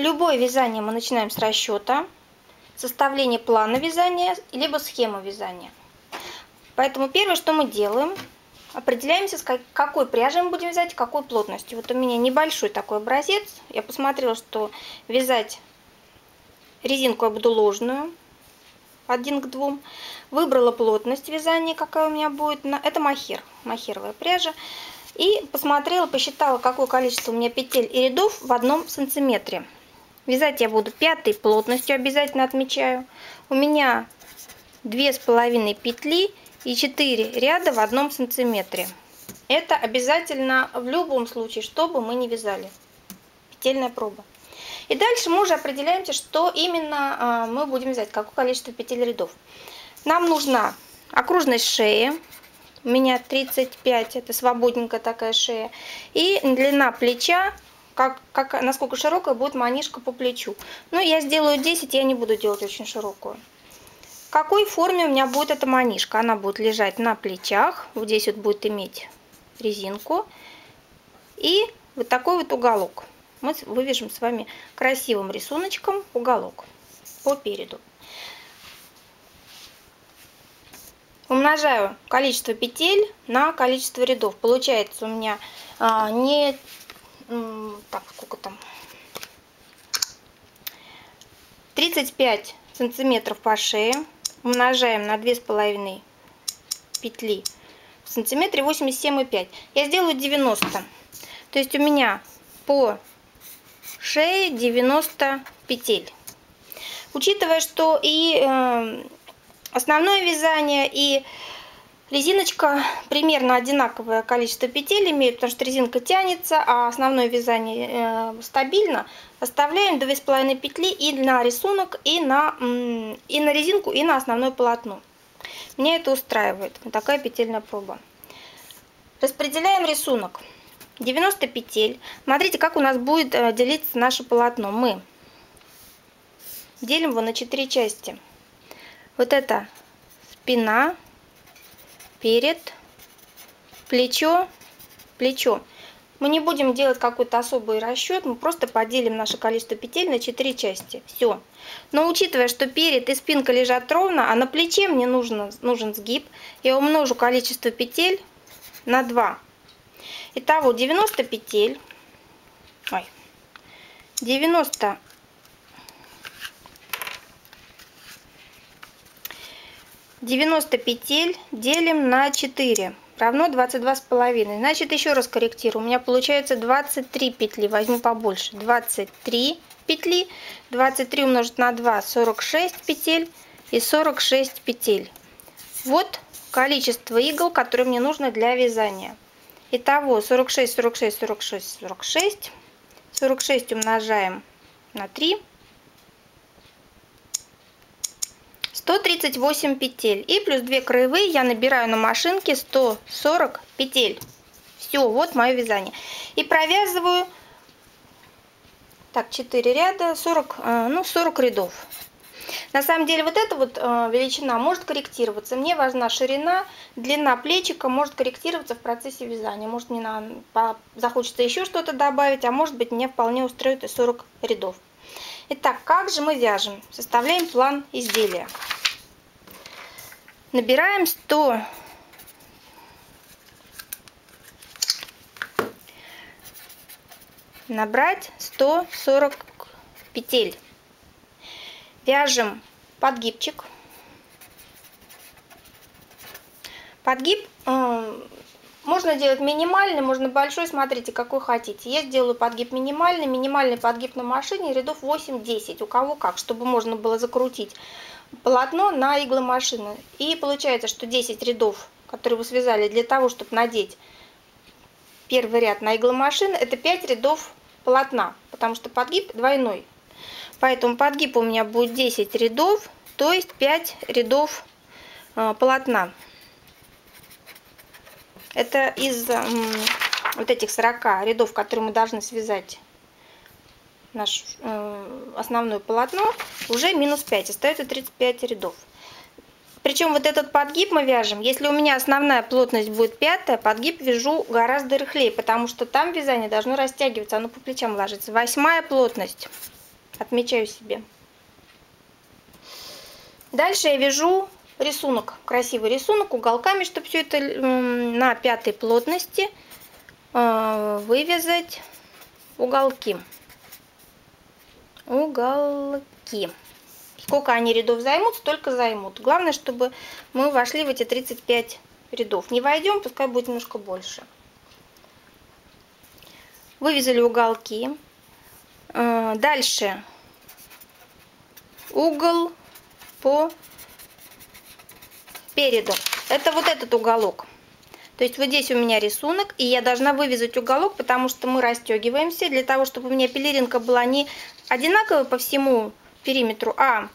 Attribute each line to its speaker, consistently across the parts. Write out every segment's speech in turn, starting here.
Speaker 1: Любое вязание мы начинаем с расчета, составления плана вязания, либо схемы вязания. Поэтому первое, что мы делаем, определяемся, с какой пряжей мы будем вязать, какой плотностью. Вот у меня небольшой такой образец. Я посмотрела, что вязать резинку обдуложную, один к двум. Выбрала плотность вязания, какая у меня будет. Это махер, махеровая пряжа. И посмотрела, посчитала, какое количество у меня петель и рядов в одном сантиметре. Вязать я буду пятой плотностью, обязательно отмечаю. У меня две с половиной петли и 4 ряда в одном сантиметре. Это обязательно в любом случае, чтобы мы не вязали. Петельная проба. И дальше мы уже определяемся, что именно а, мы будем вязать, какое количество петель рядов. Нам нужна окружность шеи. У меня 35, это свободненькая такая шея. И длина плеча, как, как, насколько широкая будет манишка по плечу. Ну, я сделаю 10, я не буду делать очень широкую. В какой форме у меня будет эта манишка? Она будет лежать на плечах. Вот здесь вот будет иметь резинку. И вот такой вот уголок. Мы вывяжем с вами красивым рисуночком уголок по переду. Умножаю количество петель на количество рядов. Получается у меня а, не... Так, сколько там? 35 сантиметров по шее. Умножаем на 2,5 петли в сантиметре 87,5. Я сделаю 90. То есть у меня по шее 90 петель. Учитывая, что и э, Основное вязание и резиночка примерно одинаковое количество петель имеют, потому что резинка тянется, а основное вязание э, стабильно. Оставляем 2,5 петли и на рисунок, и на, и на резинку, и на основное полотно. Меня это устраивает. Вот такая петельная проба. Распределяем рисунок. 90 петель. Смотрите, как у нас будет э, делиться наше полотно. Мы делим его на 4 части. Вот это спина, перед, плечо, плечо. Мы не будем делать какой-то особый расчет, мы просто поделим наше количество петель на 4 части. Все. Но учитывая, что перед и спинка лежат ровно, а на плече мне нужно, нужен сгиб, я умножу количество петель на 2. Итого 90 петель. Ой, 90 90 петель делим на 4 равно 22 с половиной. Значит еще раз корректирую. У меня получается 23 петли возьму побольше. 23 петли 23 умножить на 2 46 петель и 46 петель. Вот количество игл которые мне нужно для вязания. Итого 46 46 46 46 46 умножаем на 3 138 петель. И плюс 2 краевые я набираю на машинке 140 петель. Все, вот мое вязание. И провязываю, так, 4 ряда, 40, э, ну, 40 рядов. На самом деле вот эта вот э, величина может корректироваться. Мне важна ширина, длина плечика может корректироваться в процессе вязания. Может мне на, по, захочется еще что-то добавить, а может быть мне вполне устроит и 40 рядов. Итак, как же мы вяжем? Составляем план изделия. Набираем 100 набрать 140 петель. Вяжем подгибчик. Подгиб э, можно делать минимальный, можно большой, смотрите, какой хотите. Я сделаю подгиб минимальный, минимальный подгиб на машине, рядов 8-10, у кого как, чтобы можно было закрутить полотно на игломашину. И получается, что 10 рядов, которые вы связали для того, чтобы надеть первый ряд на игломашину, это 5 рядов полотна, потому что подгиб двойной. Поэтому подгиб у меня будет 10 рядов, то есть 5 рядов э, полотна. Это из вот этих 40 рядов, которые мы должны связать наше э, основное полотно, уже минус 5, остается 35 рядов. Причем вот этот подгиб мы вяжем, если у меня основная плотность будет пятая, подгиб вяжу гораздо рыхлее, потому что там вязание должно растягиваться, оно по плечам ложится. Восьмая плотность. Отмечаю себе. Дальше я вяжу рисунок, красивый рисунок уголками, чтобы все это на пятой плотности э, вывязать уголки. Уголки. Сколько они рядов займут, столько займут. Главное, чтобы мы вошли в эти 35 рядов. Не войдем, пускай будет немножко больше. Вывязали уголки. Э, дальше угол по переду. Это вот этот уголок. То есть вот здесь у меня рисунок, и я должна вывязать уголок, потому что мы расстегиваемся, для того, чтобы у меня пелеринка была не одинаковая по всему периметру, а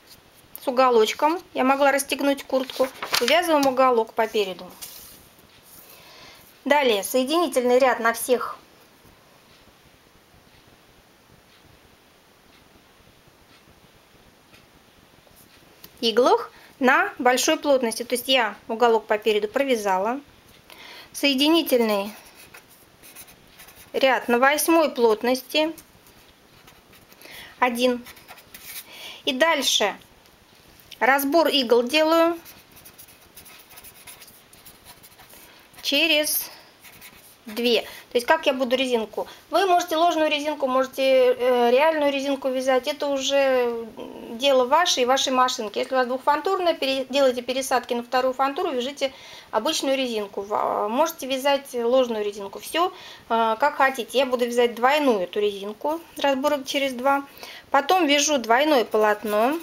Speaker 1: с уголочком. Я могла расстегнуть куртку. Вывязываем уголок по переду. Далее соединительный ряд на всех иглах на большой плотности. То есть я уголок по переду провязала. Соединительный ряд на восьмой плотности. Один. И дальше разбор игл делаю через 2. То есть как я буду резинку? Вы можете ложную резинку, можете э, реальную резинку вязать. Это уже дело ваше и вашей машинки. Если у вас двухфантурная, делайте пересадки на вторую фантуру, вяжите обычную резинку. Можете вязать ложную резинку. Все э, как хотите. Я буду вязать двойную эту резинку, разборок через 2. Потом вяжу двойное полотно.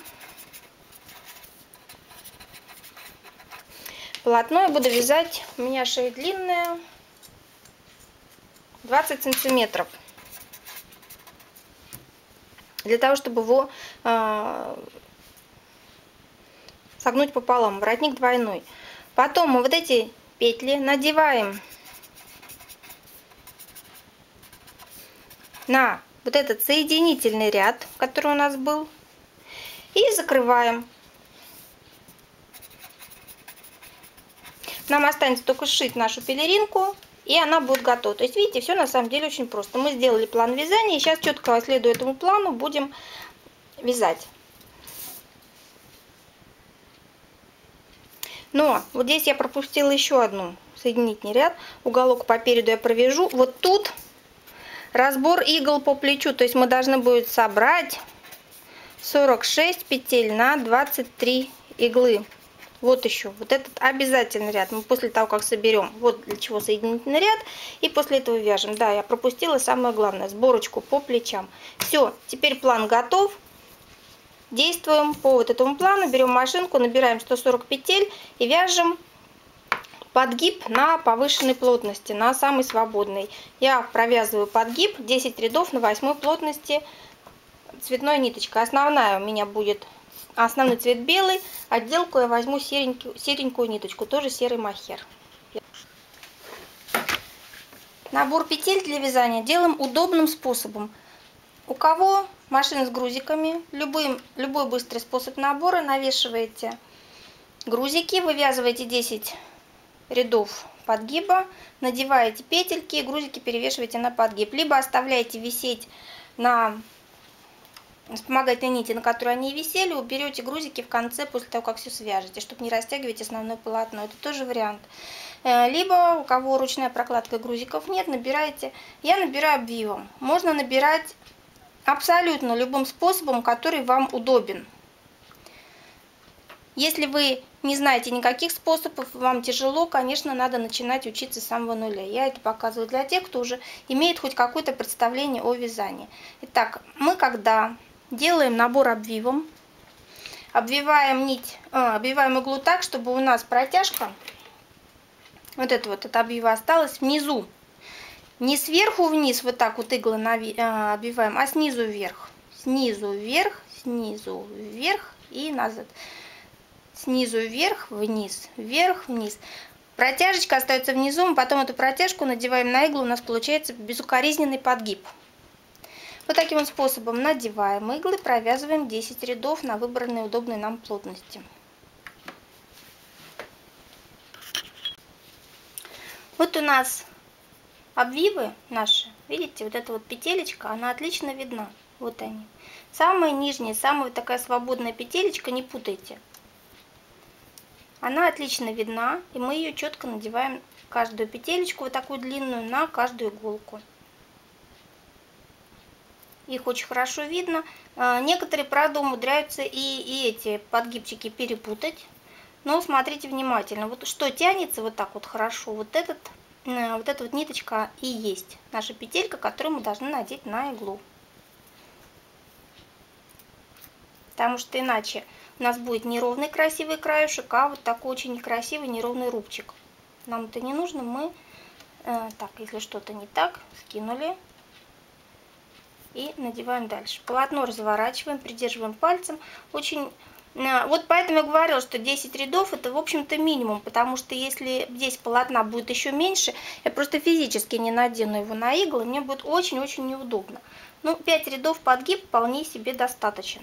Speaker 1: Полотно я буду вязать, у меня шея длинная, 20 сантиметров. Для того, чтобы его э, согнуть пополам. Воротник двойной. Потом мы вот эти петли надеваем на вот этот соединительный ряд, который у нас был. И закрываем. Нам останется только сшить нашу пелеринку и она будет готова. То есть, видите, все на самом деле очень просто. Мы сделали план вязания, и сейчас четко следуя этому плану будем вязать. Но вот здесь я пропустила еще одну соединительный ряд. Уголок по переду я провяжу. Вот тут разбор игл по плечу. То есть мы должны будет собрать 46 петель на 23 иглы. Вот еще, вот этот обязательный ряд. Мы после того, как соберем, вот для чего соединительный ряд. И после этого вяжем. Да, я пропустила самое главное, сборочку по плечам. Все, теперь план готов. Действуем по вот этому плану. Берем машинку, набираем 140 петель и вяжем подгиб на повышенной плотности, на самой свободной. Я провязываю подгиб 10 рядов на 8 плотности цветной ниточкой. Основная у меня будет основной цвет белый. Отделку я возьму серенькую, серенькую ниточку, тоже серый махер. Набор петель для вязания делаем удобным способом. У кого машина с грузиками, любой, любой быстрый способ набора, навешиваете грузики, вывязываете 10 рядов подгиба, надеваете петельки, грузики перевешиваете на подгиб. Либо оставляете висеть на вспомогательной нити, на которой они висели, уберете грузики в конце, после того, как все свяжете, чтобы не растягивать основное полотно. Это тоже вариант. Э, либо у кого ручная прокладка грузиков нет, набираете. Я набираю обвивом. Можно набирать абсолютно любым способом, который вам удобен. Если вы не знаете никаких способов, вам тяжело, конечно, надо начинать учиться с самого нуля. Я это показываю для тех, кто уже имеет хоть какое-то представление о вязании. Итак, мы когда Делаем набор обвивом. Обвиваем нить, а, обвиваем иглу так, чтобы у нас протяжка, вот это вот, это обвива осталась внизу. Не сверху вниз, вот так вот иглы нави, а, обвиваем, а снизу вверх. Снизу вверх, снизу вверх и назад. Снизу вверх, вниз, вверх, вниз. Протяжечка остается внизу, мы потом эту протяжку надеваем на иглу, у нас получается безукоризненный подгиб. Вот таким вот способом надеваем иглы, провязываем 10 рядов на выбранной удобной нам плотности. Вот у нас обвивы наши, видите, вот эта вот петелечка, она отлично видна. Вот они. Самая нижняя, самая такая свободная петелечка, не путайте. Она отлично видна, и мы ее четко надеваем каждую петелечку, вот такую длинную, на каждую иголку. Их очень хорошо видно. А, некоторые, правда, умудряются и, и эти подгибчики перепутать. Но смотрите внимательно. Вот что тянется вот так вот хорошо, вот этот, э, вот эта вот ниточка и есть наша петелька, которую мы должны надеть на иглу. Потому что иначе у нас будет неровный красивый краешек, а вот такой очень некрасивый неровный рубчик. Нам это не нужно, мы, э, так, если что-то не так, скинули и надеваем дальше. Полотно разворачиваем, придерживаем пальцем. Очень э, вот поэтому я говорила, что 10 рядов это, в общем-то, минимум, потому что если здесь полотна будет еще меньше, я просто физически не надену его на иглы, мне будет очень-очень неудобно. Ну, 5 рядов подгиб вполне себе достаточно.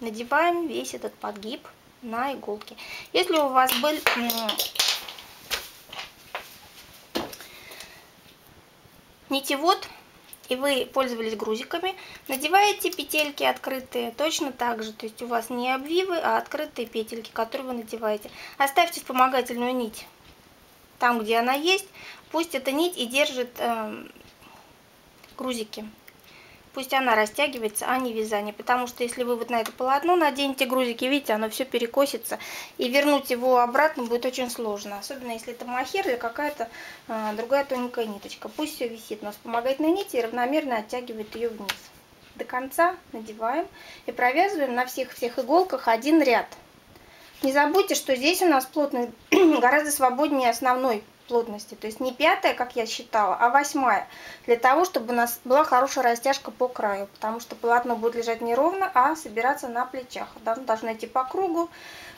Speaker 1: Надеваем весь этот подгиб на иголки. Если у вас был нитевод, и вы пользовались грузиками, надеваете петельки открытые точно так же, то есть у вас не обвивы, а открытые петельки, которые вы надеваете. Оставьте вспомогательную нить там, где она есть, пусть эта нить и держит э, грузики. Пусть она растягивается, а не вязание. Потому что если вы вот на это полотно наденете грузики, видите, оно все перекосится. И вернуть его обратно будет очень сложно. Особенно если это махер или какая-то а, другая тоненькая ниточка. Пусть все висит, но вспомогательная нить и равномерно оттягивает ее вниз. До конца надеваем и провязываем на всех-всех иголках один ряд. Не забудьте, что здесь у нас плотный гораздо свободнее основной плотности. То есть не пятая, как я считала, а восьмая. Для того, чтобы у нас была хорошая растяжка по краю. Потому что полотно будет лежать не ровно, а собираться на плечах. Должно идти по кругу.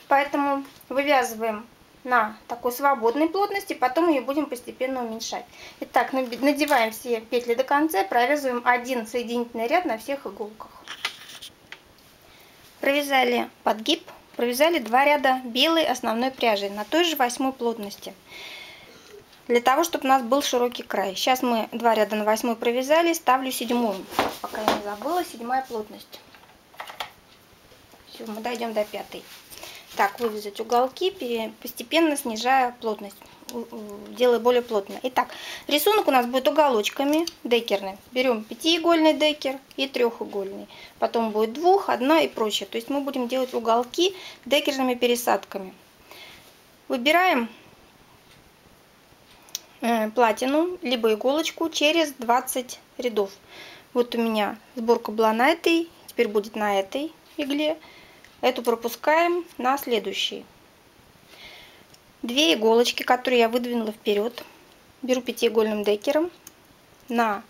Speaker 1: Поэтому вывязываем на такой свободной плотности, потом ее будем постепенно уменьшать. Итак, надеваем все петли до конца, провязываем один соединительный ряд на всех иголках. Провязали подгиб, провязали два ряда белой основной пряжи на той же восьмой плотности для того, чтобы у нас был широкий край. Сейчас мы два ряда на восьмой провязали, ставлю седьмую, пока я не забыла, седьмая плотность. Все, мы дойдем до пятой. Так, вывязать уголки, постепенно снижая плотность, делая более плотно. Итак, рисунок у нас будет уголочками декерный. Берем пятиигольный декер и трехугольный. Потом будет двух, одна и прочее. То есть мы будем делать уголки декерными пересадками. Выбираем платину, либо иголочку через 20 рядов. Вот у меня сборка была на этой, теперь будет на этой игле. Эту пропускаем на следующий. Две иголочки, которые я выдвинула вперед. Беру пятиигольным декером, на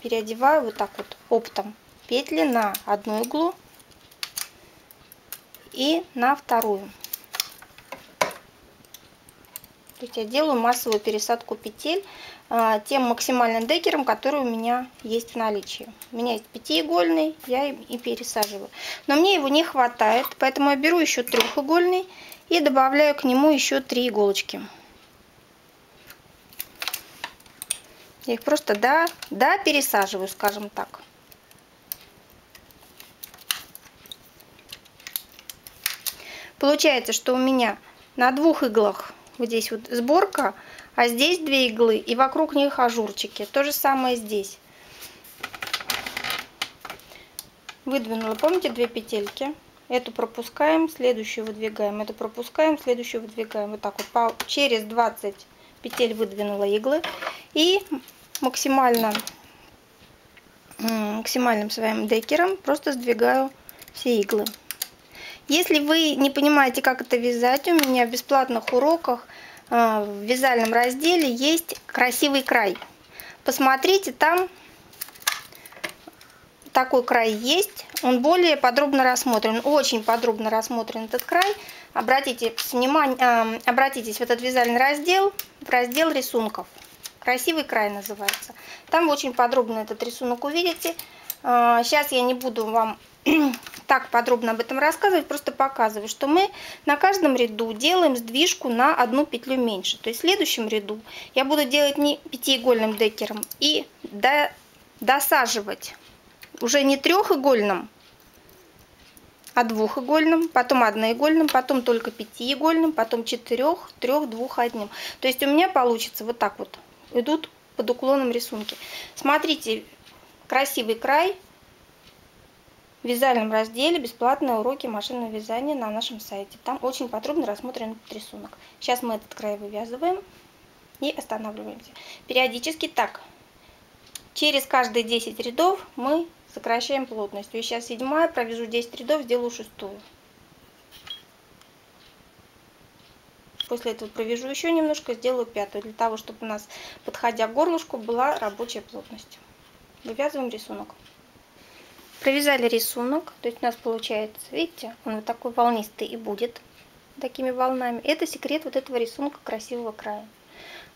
Speaker 1: переодеваю вот так вот оптом петли на одну иглу и на вторую. То есть я делаю массовую пересадку петель а, тем максимальным декером, который у меня есть в наличии. У меня есть пятиигольный, я и пересаживаю. Но мне его не хватает, поэтому я беру еще трехугольный и добавляю к нему еще три иголочки. Я их просто да, да пересаживаю, скажем так. Получается, что у меня на двух иглах вот здесь вот сборка, а здесь две иглы и вокруг них ажурчики. То же самое здесь. Выдвинула, помните, две петельки? Эту пропускаем, следующую выдвигаем, эту пропускаем, следующую выдвигаем. Вот так вот через 20 петель выдвинула иглы. И максимально, максимальным своим декером просто сдвигаю все иглы. Если вы не понимаете, как это вязать, у меня в бесплатных уроках э, в вязальном разделе есть красивый край. Посмотрите, там такой край есть. Он более подробно рассмотрен, очень подробно рассмотрен этот край. Обратите внимание, э, обратитесь в этот вязальный раздел, в раздел рисунков. Красивый край называется. Там очень подробно этот рисунок увидите. Сейчас э, я не буду вам так подробно об этом рассказывать, просто показываю, что мы на каждом ряду делаем сдвижку на одну петлю меньше. То есть в следующем ряду я буду делать не пятиигольным декером и до досаживать уже не трехигольным, а двухигольным, потом одноигольным, потом только пятиигольным, потом четырех, трех, двух, одним. То есть у меня получится вот так вот. Идут под уклоном рисунки. Смотрите, красивый край в вязальном разделе «Бесплатные уроки машинного вязания» на нашем сайте. Там очень подробно рассмотрен рисунок. Сейчас мы этот край вывязываем и останавливаемся. Периодически так, через каждые 10 рядов мы сокращаем плотность. И сейчас седьмая, провяжу 10 рядов, сделаю шестую. После этого провяжу еще немножко, сделаю пятую, для того, чтобы у нас, подходя к горлышку, была рабочая плотность. Вывязываем рисунок. Провязали рисунок, то есть у нас получается, видите, он вот такой волнистый и будет, такими волнами. Это секрет вот этого рисунка красивого края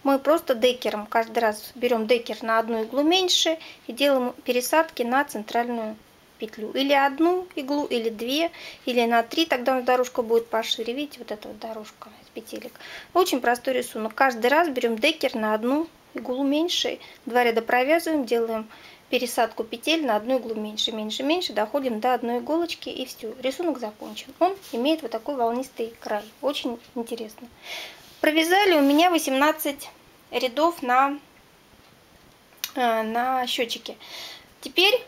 Speaker 1: мы просто декером каждый раз берем декер на одну иглу меньше и делаем пересадки на центральную петлю. Или одну иглу, или две, или на три, тогда у нас дорожка будет пошире. Видите, вот эта вот дорожка из петелек. Очень простой рисунок. Каждый раз берем декер на одну иглу меньше, два ряда провязываем, делаем пересадку петель на одну иглу меньше, меньше, меньше, доходим до одной иголочки и все, рисунок закончен. Он имеет вот такой волнистый край, очень интересно. Провязали у меня 18 рядов на, э, на счетчике. Теперь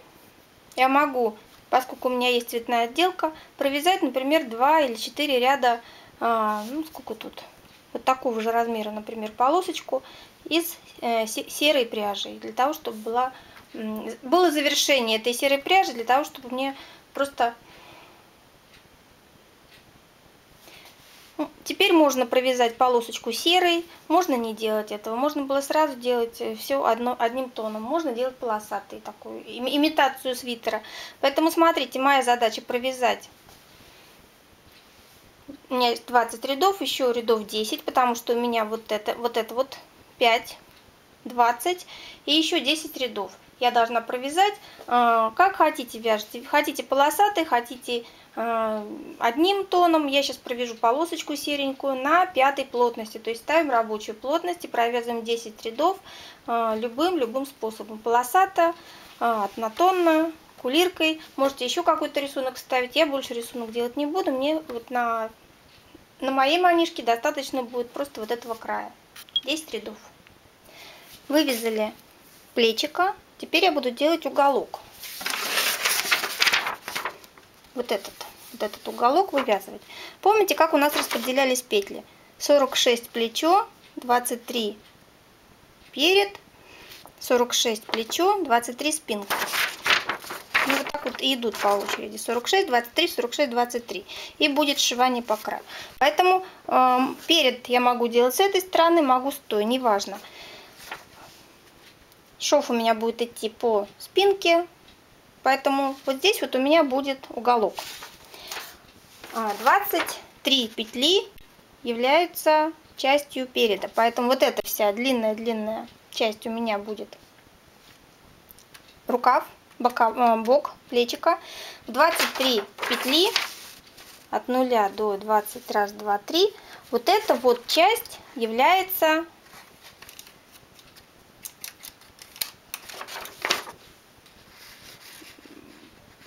Speaker 1: я могу, поскольку у меня есть цветная отделка, провязать, например, 2 или 4 ряда, э, ну сколько тут, вот такого же размера, например, полосочку из э, серой пряжи, для того, чтобы была, было завершение этой серой пряжи, для того, чтобы мне просто Ну, теперь можно провязать полосочку серой, можно не делать этого, можно было сразу делать э, все одно, одним тоном, можно делать полосатый, такую имитацию свитера. Поэтому смотрите, моя задача провязать, у меня есть 20 рядов, еще рядов 10, потому что у меня вот это вот, это вот 5, 20 и еще 10 рядов. Я должна провязать, э, как хотите вяжете, хотите полосатый, хотите Э, одним тоном. Я сейчас провяжу полосочку серенькую на пятой плотности. То есть ставим рабочую плотность и провязываем 10 рядов любым-любым способом. Полосато, э, однотонно, кулиркой. Можете еще какой-то рисунок ставить. Я больше рисунок делать не буду. Мне вот на, на моей манишке достаточно будет просто вот этого края. 10 рядов. Вывязали плечика. Теперь я буду делать уголок вот этот, вот этот уголок вывязывать. Помните, как у нас распределялись петли? 46 плечо, 23 перед, 46 плечо, 23 спинка. Ну, вот так вот и идут по очереди. 46, 23, 46, 23. И будет сшивание по краю. Поэтому э, перед я могу делать с этой стороны, могу с той, неважно. Шов у меня будет идти по спинке, Поэтому вот здесь вот у меня будет уголок. 23 а, петли являются частью переда. Поэтому вот эта вся длинная-длинная часть у меня будет рукав, бока, а, бок, плечика. 23 петли от 0 до 20 раз, 2, 3. Вот эта вот часть является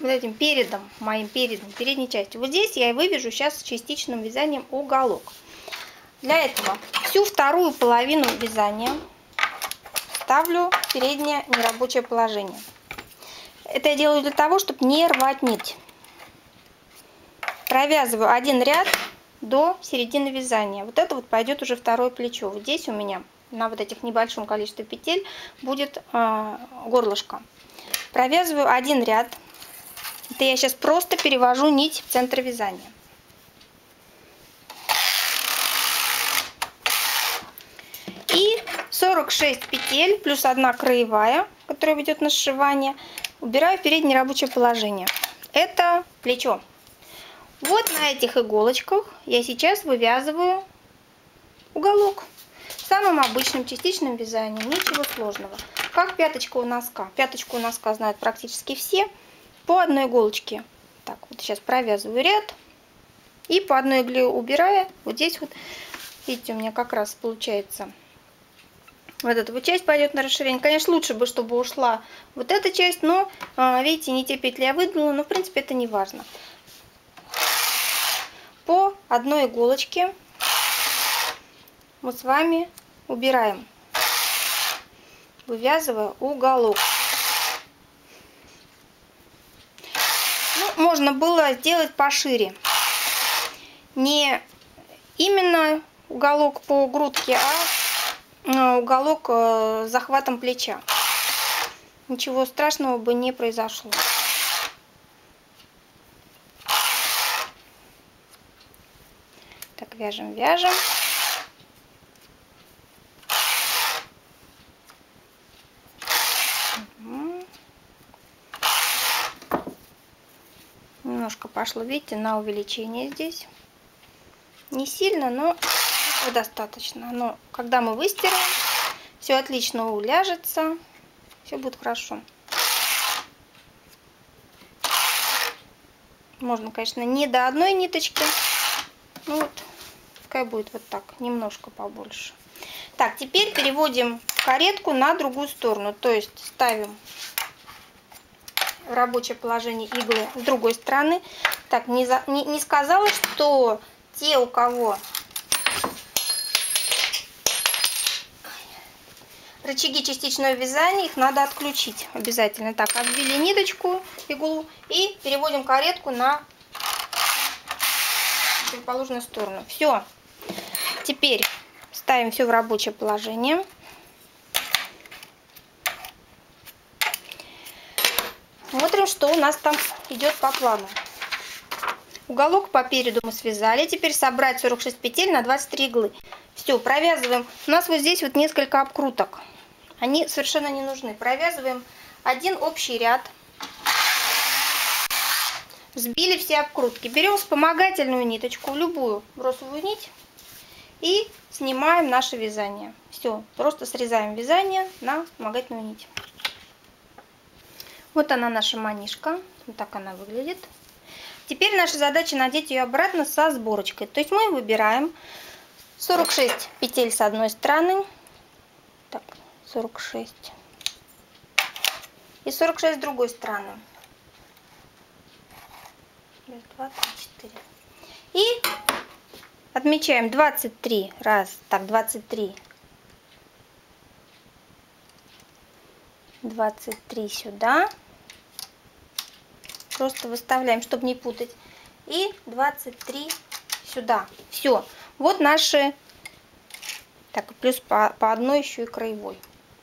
Speaker 1: вот этим передом, моим передом, передней частью. Вот здесь я вывяжу сейчас частичным вязанием уголок. Для этого всю вторую половину вязания ставлю в переднее нерабочее положение. Это я делаю для того, чтобы не рвать нить. Провязываю один ряд до середины вязания. Вот это вот пойдет уже второе плечо. Вот здесь у меня на вот этих небольшом количестве петель будет э, горлышко. Провязываю один ряд это я сейчас просто перевожу нить в центр вязания. И 46 петель плюс одна краевая, которая ведет на сшивание, убираю в переднее рабочее положение. Это плечо. Вот на этих иголочках я сейчас вывязываю уголок. Самым обычным частичным вязанием, ничего сложного. Как пяточка у носка. Пяточку у носка знают практически все по одной иголочке. Так, вот сейчас провязываю ряд. И по одной игле убирая, вот здесь вот, видите, у меня как раз получается вот эта вот часть пойдет на расширение. Конечно, лучше бы, чтобы ушла вот эта часть, но, а, видите, не те петли я выдвинула, но, в принципе, это не важно. По одной иголочке мы с вами убираем, вывязывая уголок. Ну, можно было сделать пошире. Не именно уголок по грудке, а Э, уголок э, захватом плеча. Ничего страшного бы не произошло. Так, вяжем, вяжем. Немножко пошло, видите, на увеличение здесь. Не сильно, но достаточно. Но когда мы выстираем, все отлично уляжется, все будет хорошо. Можно, конечно, не до одной ниточки. Ну вот, пускай будет вот так, немножко побольше. Так, теперь переводим каретку на другую сторону. То есть ставим рабочее положение иглы с другой стороны. Так, не, за, не, не сказала, что те, у кого Рычаги частичного вязания, их надо отключить обязательно. Так, обвели ниточку, иглу и переводим каретку на противоположную сторону. Все. Теперь ставим все в рабочее положение. Смотрим, что у нас там идет по плану. Уголок по переду мы связали. Теперь собрать 46 петель на 23 иглы. Все, провязываем. У нас вот здесь вот несколько обкруток они совершенно не нужны. Провязываем один общий ряд. Сбили все обкрутки. Берем вспомогательную ниточку, любую бросовую нить, и снимаем наше вязание. Все, просто срезаем вязание на вспомогательную нить. Вот она наша манишка. Вот так она выглядит. Теперь наша задача надеть ее обратно со сборочкой. То есть мы выбираем 46 петель с одной стороны. Так, 46. И 46 с другой стороны. Раз, два, три, четыре. И отмечаем 23. Раз, так, 23. 23 сюда. Просто выставляем, чтобы не путать. И 23 сюда. Все. Вот наши... Так, плюс по, по одной еще и краевой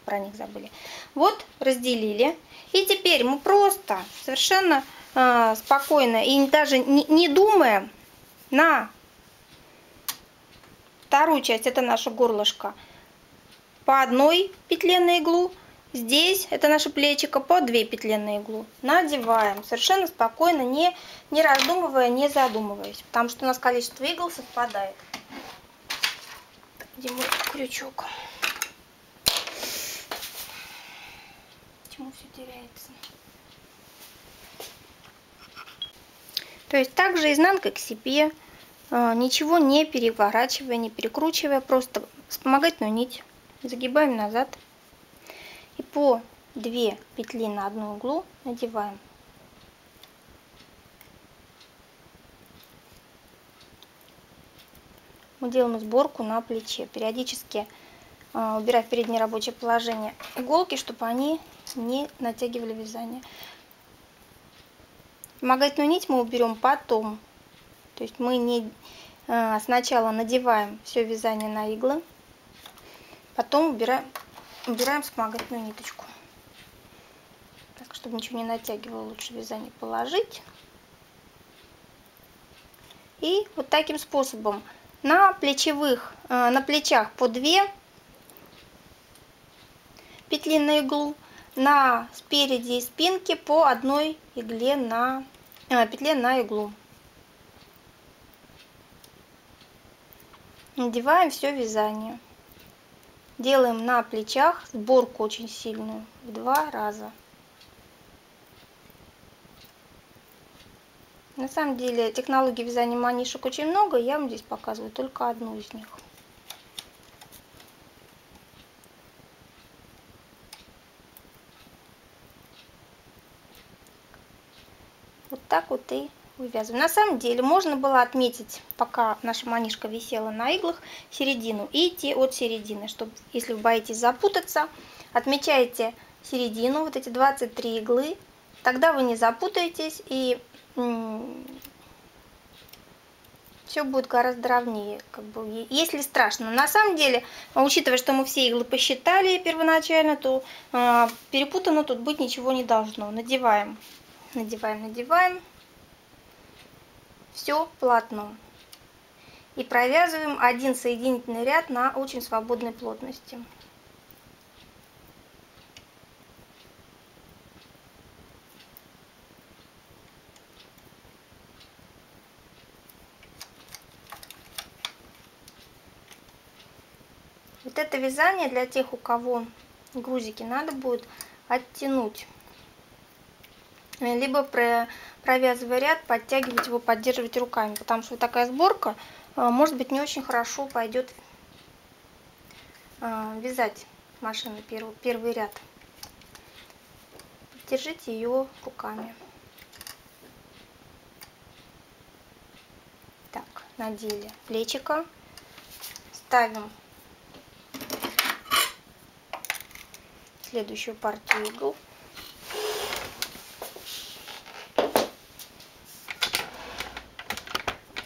Speaker 1: про них забыли. Вот разделили. И теперь мы просто совершенно э, спокойно и даже не, не думая на вторую часть, это наше горлышко, по одной петле на иглу. Здесь это наше плечико по две петли на иглу. Надеваем совершенно спокойно, не, не раздумывая, не задумываясь. Потому что у нас количество игл совпадает. Где мой крючок? почему все теряется. То есть также изнанкой к себе, а, ничего не переворачивая, не перекручивая, просто вспомогательную нить загибаем назад и по 2 петли на одну углу надеваем. Мы делаем сборку на плече. Периодически а, убирая в переднее рабочее положение иголки, чтобы они не натягивали вязание. Вспомогательную нить мы уберем потом. То есть мы не а, сначала надеваем все вязание на иглы, потом убираем, убираем вспомогательную ниточку. Так, чтобы ничего не натягивало, лучше вязание положить. И вот таким способом на плечевых, а, на плечах по 2 петли на иглу, на спереди и спинке по одной игле на э, петле на иглу. Надеваем все вязание делаем на плечах сборку очень сильную в два раза. На самом деле технологий вязания манишек очень много, я вам здесь показываю только одну из них. Вот так вот и вывязываем. На самом деле можно было отметить, пока наша манишка висела на иглах, середину и идти от середины, чтобы, если вы боитесь запутаться, отмечаете середину, вот эти 23 иглы, тогда вы не запутаетесь и все будет гораздо ровнее. Как бы, если страшно. На самом деле, учитывая, что мы все иглы посчитали первоначально, то э, перепутано тут быть ничего не должно. Надеваем, надеваем, надеваем. Все полотно. И провязываем один соединительный ряд на очень свободной плотности. Вот это вязание для тех, у кого грузики надо будет оттянуть. Либо провязывая ряд, подтягивать его, поддерживать руками. Потому что такая сборка, а, может быть, не очень хорошо пойдет а, вязать машины первый, первый ряд. Держите ее руками. Так, надели плечико. Ставим следующую партию игл.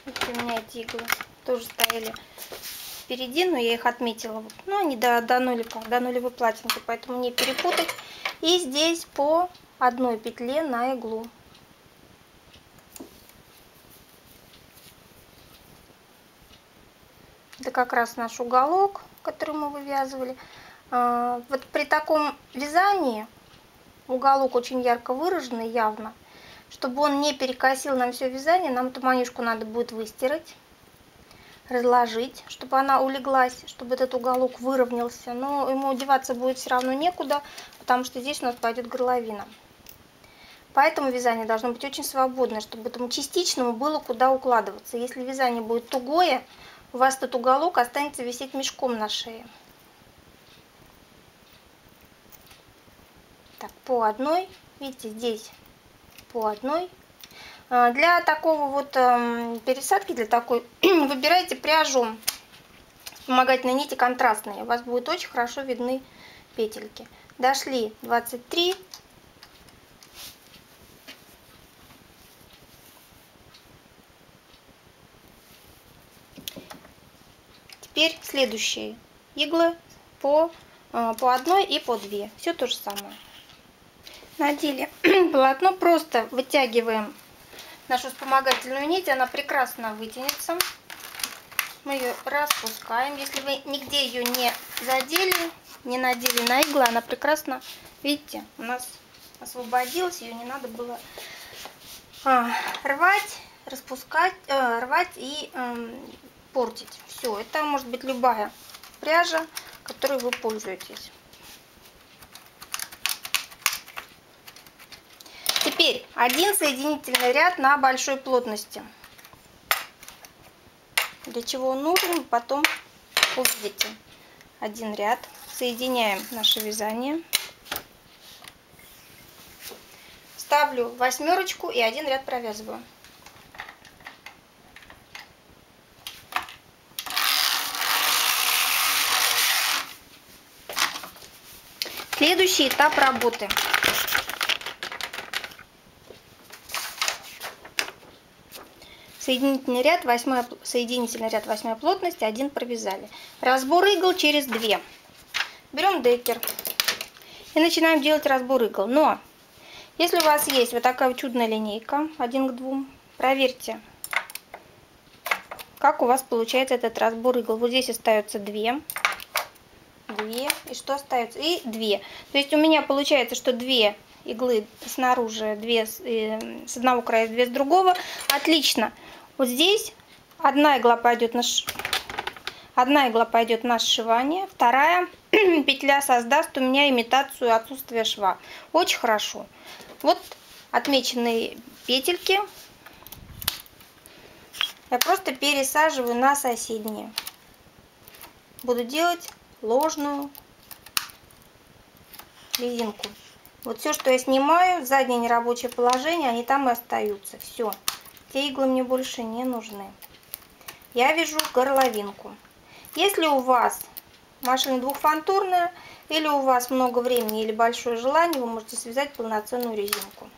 Speaker 1: Видите, у меня эти иглы тоже стояли впереди, но я их отметила. Ну, они до, до, нулика, до нулевой платинки, поэтому не перепутать. И здесь по одной петле на иглу. Это как раз наш уголок, который мы вывязывали. А, вот при таком вязании уголок очень ярко выраженный явно. Чтобы он не перекосил нам все вязание, нам эту манишку надо будет выстирать, разложить, чтобы она улеглась, чтобы этот уголок выровнялся. Но ему одеваться будет все равно некуда, потому что здесь у нас пойдет горловина. Поэтому вязание должно быть очень свободное, чтобы этому частичному было куда укладываться. Если вязание будет тугое, у вас этот уголок останется висеть мешком на шее. Так, по одной, видите, здесь по одной. А, для такого вот эм, пересадки, для такой, выбирайте пряжу вспомогательной нити контрастные. У вас будут очень хорошо видны петельки. Дошли 23. Теперь следующие иглы по, э, по одной и по две. Все то же самое надели полотно, просто вытягиваем нашу вспомогательную нить, она прекрасно вытянется. Мы ее распускаем. Если вы нигде ее не задели, не надели на иглы, она прекрасно, видите, у нас освободилась, ее не надо было а, рвать, распускать, э, рвать и э, портить. Все, это может быть любая пряжа, которой вы пользуетесь. Теперь один соединительный ряд на большой плотности. Для чего он нужен, потом увидите. Один ряд. Соединяем наше вязание. Ставлю восьмерочку и один ряд провязываю. Следующий этап работы. Соединительный ряд, 8, соединительный ряд 8 плотности, 1 провязали. Разбор игл через 2. Берем декер и начинаем делать разбор игл. Но если у вас есть вот такая чудная линейка, 1 к 2, проверьте, как у вас получается этот разбор игл. Вот здесь остается 2. 2. И что остается? И 2. То есть у меня получается, что 2 иглы снаружи, 2 э, с одного края, 2 с другого. Отлично. Вот здесь одна игла пойдет на ш... одна игла пойдет на сшивание, вторая петля создаст у меня имитацию отсутствия шва. Очень хорошо. Вот отмеченные петельки я просто пересаживаю на соседние. Буду делать ложную резинку. Вот все, что я снимаю, заднее нерабочее положение, они там и остаются. Все. Те иглы мне больше не нужны. Я вяжу горловинку. Если у вас машина двухфантурная, или у вас много времени или большое желание, вы можете связать полноценную резинку.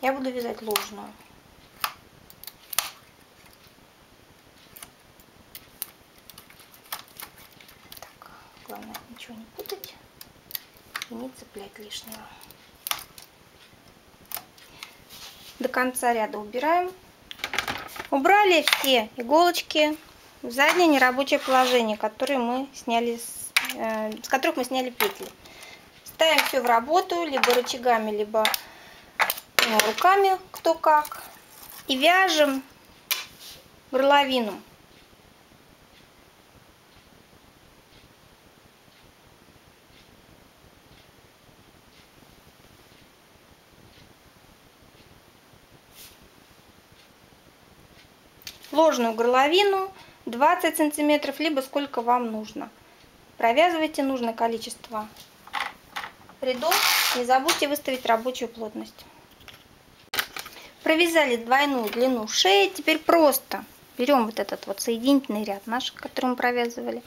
Speaker 1: Я буду вязать ложную. Так, главное ничего не путать и не цеплять лишнего. До конца ряда убираем. Убрали все иголочки в заднее нерабочее положение, которые мы сняли с, э, с которых мы сняли петли. Ставим все в работу, либо рычагами, либо э, руками, кто как. И вяжем горловину. Ложную горловину 20 сантиметров, либо сколько вам нужно. Провязывайте нужное количество рядов. Не забудьте выставить рабочую плотность. Провязали двойную длину шеи. Теперь просто берем вот этот вот соединительный ряд наш, который мы провязывали.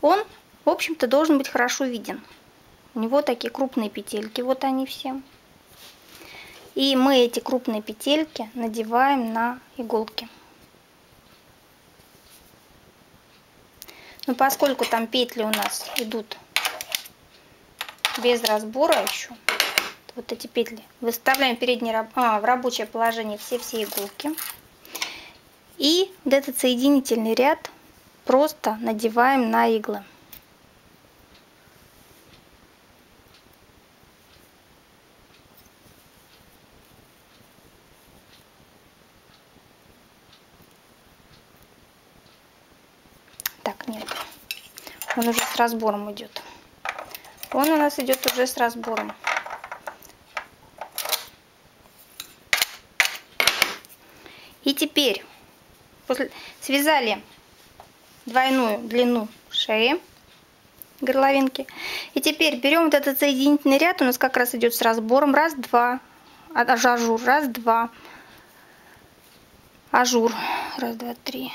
Speaker 1: Он, в общем-то, должен быть хорошо виден. У него такие крупные петельки, вот они все. И мы эти крупные петельки надеваем на иголки. Но поскольку там петли у нас идут без разбора еще, вот эти петли, выставляем передний, а, в рабочее положение все-все иголки. И этот соединительный ряд просто надеваем на иглы. Он уже с разбором идет. Он у нас идет уже с разбором. И теперь после, связали двойную длину шеи горловинки. И теперь берем вот этот соединительный ряд, у нас как раз идет с разбором. Раз, два, ажур, раз, два, ажур, раз, два, три,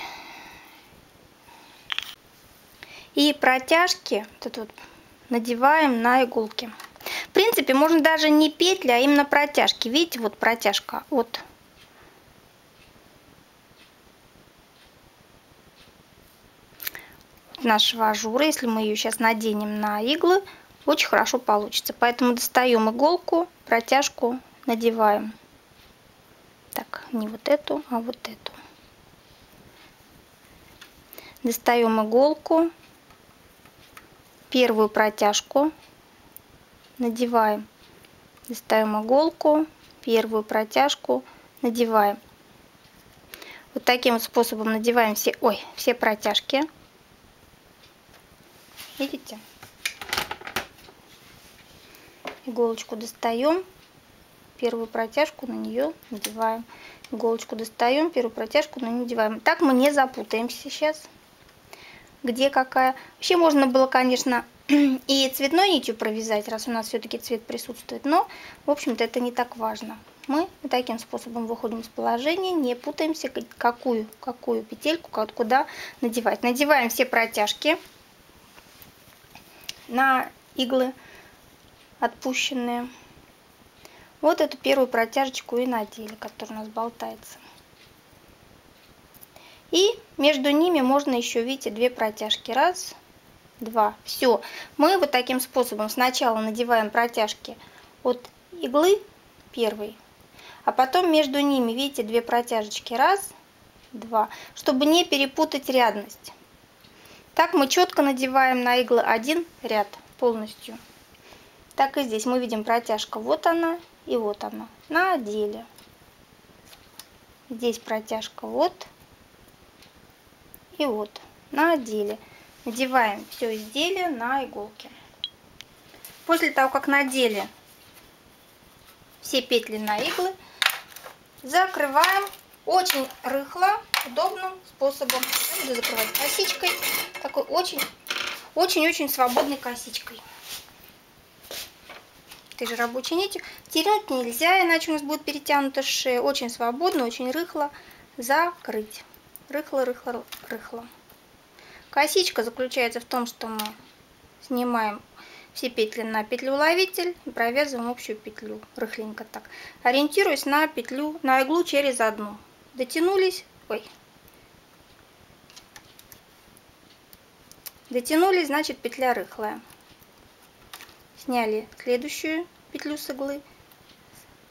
Speaker 1: и протяжки тут вот надеваем на иголки. В принципе, можно даже не петли, а именно протяжки. Видите, вот протяжка от нашего ажура. Если мы ее сейчас наденем на иглы, очень хорошо получится. Поэтому достаем иголку, протяжку надеваем. Так, не вот эту, а вот эту. Достаем иголку, первую протяжку надеваем, достаем иголку, первую протяжку надеваем. Вот таким вот способом надеваем все, ой, все протяжки. Видите? Иголочку достаем, первую протяжку на нее надеваем. Иголочку достаем, первую протяжку на нее надеваем. Так мы не запутаемся сейчас где какая. Вообще можно было, конечно, и цветной нитью провязать, раз у нас все-таки цвет присутствует, но, в общем-то, это не так важно. Мы таким способом выходим из положения, не путаемся, какую, какую петельку, куда надевать. Надеваем все протяжки на иглы отпущенные. Вот эту первую протяжечку и надели, которая у нас болтается. И между ними можно еще, видите, две протяжки. Раз, два. Все. Мы вот таким способом сначала надеваем протяжки от иглы первой, а потом между ними, видите, две протяжечки. Раз, два. Чтобы не перепутать рядность. Так мы четко надеваем на иглы один ряд полностью. Так и здесь мы видим протяжка. Вот она и вот она. На деле. Здесь протяжка вот и вот на отделе. Надеваем все изделие на иголки. После того, как надели все петли на иглы, закрываем очень рыхло, удобным способом. Я буду закрывать косичкой, такой очень, очень-очень свободной косичкой. этой же рабочей нитью. Терять нельзя, иначе у нас будет перетянута шея. Очень свободно, очень рыхло закрыть. Рыхло, рыхло, рыхло. Косичка заключается в том, что мы снимаем все петли на петлю-ловитель и провязываем общую петлю, рыхленько так. Ориентируясь на петлю, на иглу через одну. Дотянулись, ой, дотянулись, значит петля рыхлая. Сняли следующую петлю с иглы,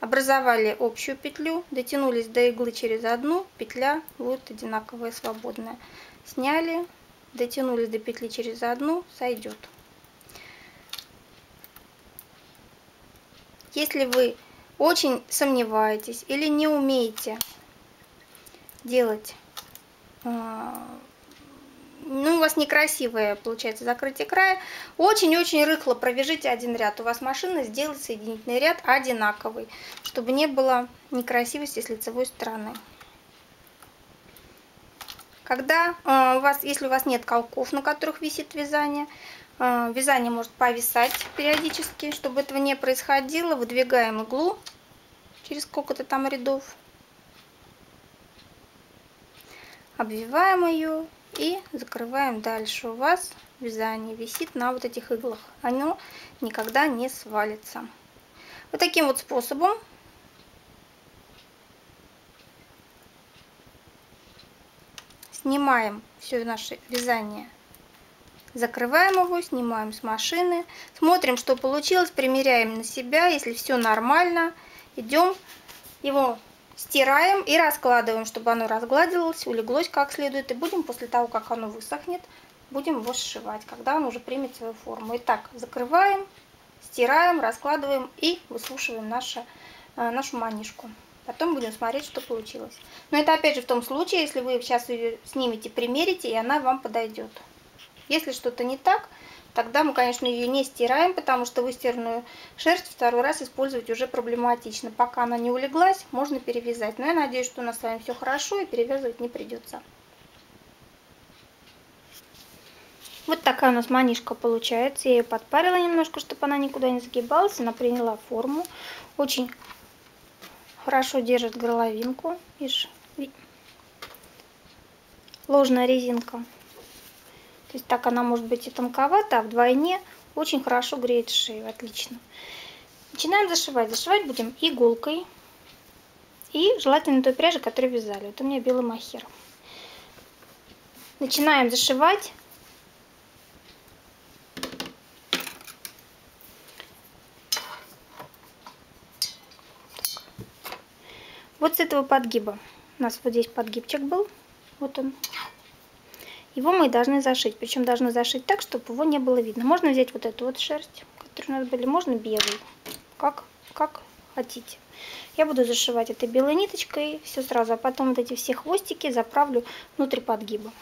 Speaker 1: образовали общую петлю, дотянулись до иглы через одну, петля будет одинаковая, свободная. Сняли, дотянулись до петли через одну, сойдет. Если вы очень сомневаетесь или не умеете делать, а, ну, у вас некрасивое получается закрытие края, очень-очень рыхло провяжите один ряд. У вас машина сделает соединительный ряд одинаковый, чтобы не было некрасивости с лицевой стороны. Когда э, у вас, если у вас нет колков, на которых висит вязание, э, вязание может повисать периодически. Чтобы этого не происходило, выдвигаем иглу через сколько-то там рядов. Обвиваем ее и закрываем дальше. У вас вязание висит на вот этих иглах. Оно никогда не свалится. Вот таким вот способом снимаем все наше вязание, закрываем его, снимаем с машины, смотрим, что получилось, примеряем на себя, если все нормально, идем его стираем и раскладываем, чтобы оно разгладилось, улеглось как следует, и будем после того, как оно высохнет, будем его сшивать, когда он уже примет свою форму. Итак, закрываем, стираем, раскладываем и высушиваем наше, э, нашу манишку. Потом будем смотреть, что получилось. Но это опять же в том случае, если вы сейчас ее снимете, примерите, и она вам подойдет. Если что-то не так, тогда мы, конечно, ее не стираем, потому что выстиранную шерсть второй раз использовать уже проблематично. Пока она не улеглась, можно перевязать. Но я надеюсь, что у нас с вами все хорошо и перевязывать не придется. Вот такая у нас манишка получается. Я ее подпарила немножко, чтобы она никуда не загибалась. Она приняла форму. Очень хорошо держит горловинку. Видишь, ложная резинка. Есть так она может быть и тонковата, а вдвойне очень хорошо греет шею. Отлично. Начинаем зашивать. Зашивать будем иголкой. И желательно той пряжи, которую вязали. Вот у меня белый махер. Начинаем зашивать Вот с этого подгиба. У нас вот здесь подгибчик был. Вот он. Его мы должны зашить. Причем должны зашить так, чтобы его не было видно. Можно взять вот эту вот шерсть, которая у нас были. Можно белую. Как, как хотите. Я буду зашивать этой белой ниточкой. Все сразу. А потом вот эти все хвостики заправлю внутрь подгиба.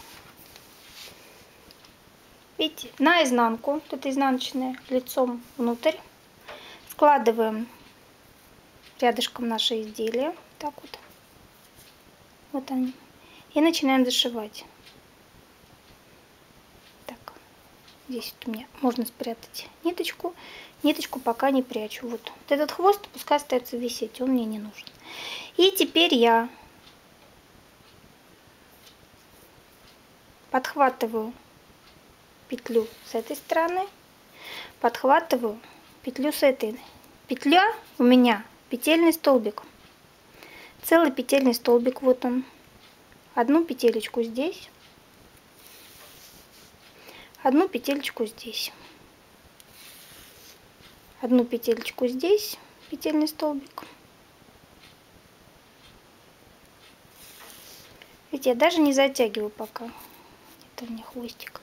Speaker 1: Видите, на изнанку, вот это изнаночное, лицом внутрь. Складываем рядышком наше изделие так вот. Вот они. И начинаем зашивать. Так, здесь вот у меня можно спрятать ниточку. Ниточку пока не прячу. Вот, вот этот хвост пускай остается висеть, он мне не нужен. И теперь я подхватываю петлю с этой стороны, подхватываю петлю с этой. Петля у меня петельный столбик целый петельный столбик вот он одну петелечку здесь одну петелечку здесь одну петелечку здесь петельный столбик Видите, я даже не затягиваю пока. Это у меня хвостик.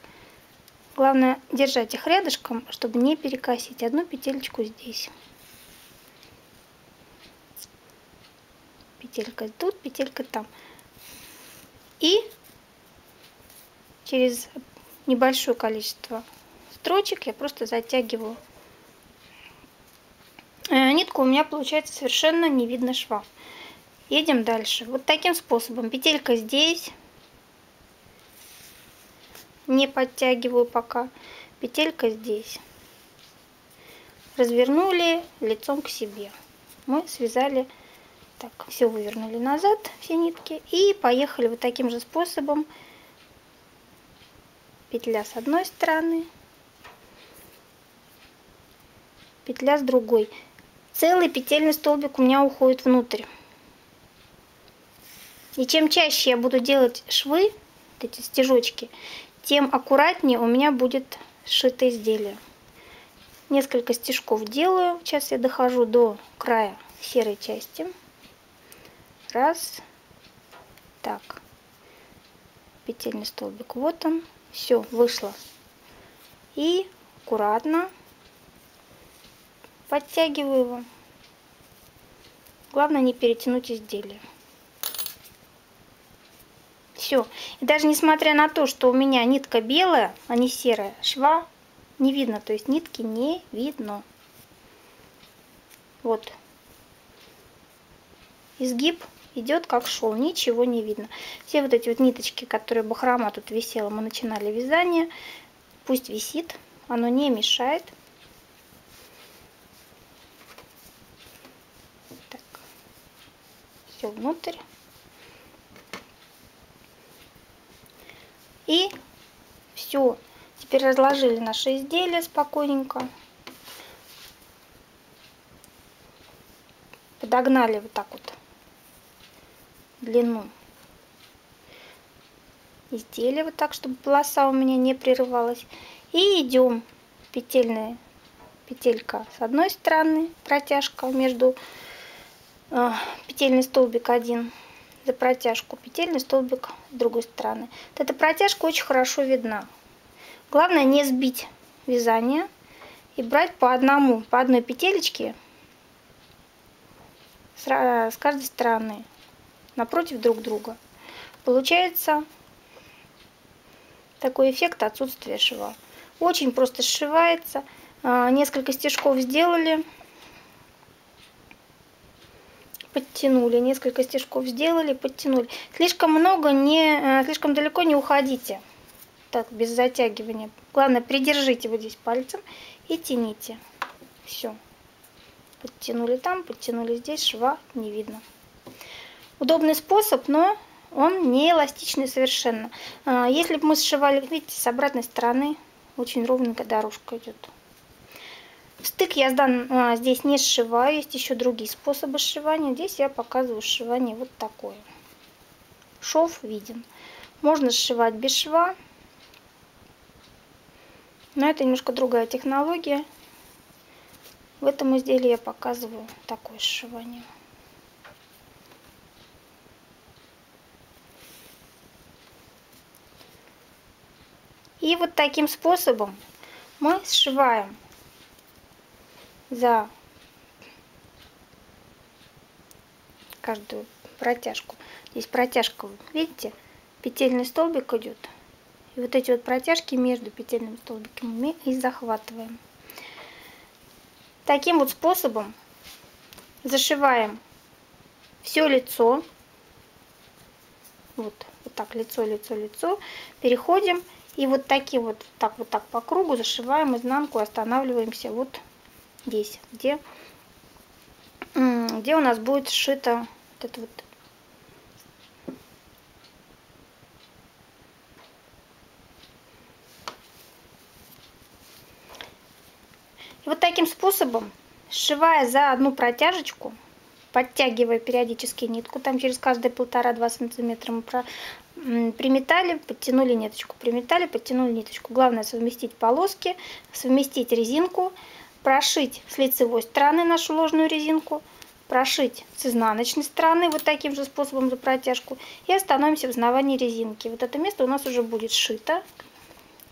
Speaker 1: Главное держать их рядышком, чтобы не перекосить. Одну петелечку здесь. петелька тут, петелька там. И через небольшое количество строчек я просто затягиваю э, нитку у меня получается совершенно не видно шва. Едем дальше. Вот таким способом. Петелька здесь. Не подтягиваю пока. Петелька здесь. развернули лицом к себе. Мы связали, так, все вывернули назад, все нитки, и поехали вот таким же способом. Петля с одной стороны, петля с другой. Целый петельный столбик у меня уходит внутрь. И чем чаще я буду делать швы, эти стежочки, тем аккуратнее у меня будет сшито изделие. Несколько стежков делаю. Сейчас я дохожу до края серой части. Раз. Так. Петельный столбик. Вот он. Все, вышло. И аккуратно подтягиваю его. Главное не перетянуть изделие. Все. И даже несмотря на то, что у меня нитка белая, а не серая, шва не видно. То есть нитки не видно. Вот. Изгиб идет как шел, ничего не видно. Все вот эти вот ниточки, которые бахрома тут висела, мы начинали вязание. Пусть висит, оно не мешает. Так. Все внутрь. И все. Теперь разложили наши изделия спокойненько. Подогнали вот так вот длину изделия, вот так, чтобы полоса у меня не прерывалась. И идем петельная петелька с одной стороны, протяжка между э, петельный столбик один за протяжку, петельный столбик с другой стороны. Вот эта протяжка очень хорошо видна. Главное не сбить вязание и брать по одному, по одной петелечке с каждой стороны напротив друг друга. Получается такой эффект отсутствия шва. Очень просто сшивается. А, несколько стежков сделали, подтянули, несколько стежков сделали, подтянули. Слишком много не, э, слишком далеко не уходите. Так, без затягивания. Главное, придержите вот здесь пальцем и тяните. Все. Подтянули там, подтянули здесь, шва не видно. Удобный способ, но он не эластичный совершенно. А, если бы мы сшивали, видите, с обратной стороны, очень ровненькая дорожка идет. Стык я сдан, а, здесь не сшиваю, есть еще другие способы сшивания. Здесь я показываю сшивание вот такое. Шов виден. Можно сшивать без шва, но это немножко другая технология. В этом изделии я показываю такое сшивание. И вот таким способом мы сшиваем за каждую протяжку. Здесь протяжка, видите, петельный столбик идет. И вот эти вот протяжки между петельными столбиками мы и захватываем. Таким вот способом зашиваем все лицо. Вот, вот так лицо, лицо, лицо. Переходим и вот таким вот, так вот так по кругу зашиваем изнанку, останавливаемся вот здесь, где, где у нас будет сшито вот это вот. И вот таким способом, сшивая за одну протяжечку, подтягивая периодически нитку, там через каждые полтора-два сантиметра мы приметали, подтянули ниточку, приметали, подтянули ниточку. Главное совместить полоски, совместить резинку, прошить с лицевой стороны нашу ложную резинку, прошить с изнаночной стороны вот таким же способом за протяжку и остановимся в основании резинки. Вот это место у нас уже будет сшито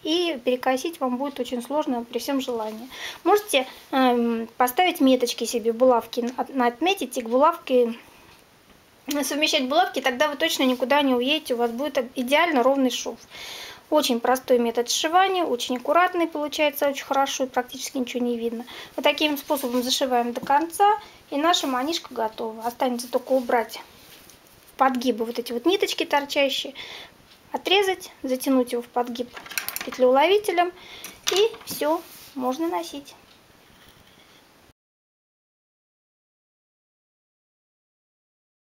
Speaker 1: и перекосить вам будет очень сложно при всем желании. Можете э, поставить меточки себе, булавки, отметить и к булавке совмещать булавки, тогда вы точно никуда не уедете, у вас будет идеально ровный шов. Очень простой метод сшивания, очень аккуратный, получается очень хорошо и практически ничего не видно. Вот таким способом зашиваем до конца и наша манишка готова. Останется только убрать подгибы, вот эти вот ниточки торчащие, отрезать, затянуть его в подгиб петлеуловителем и все, можно носить.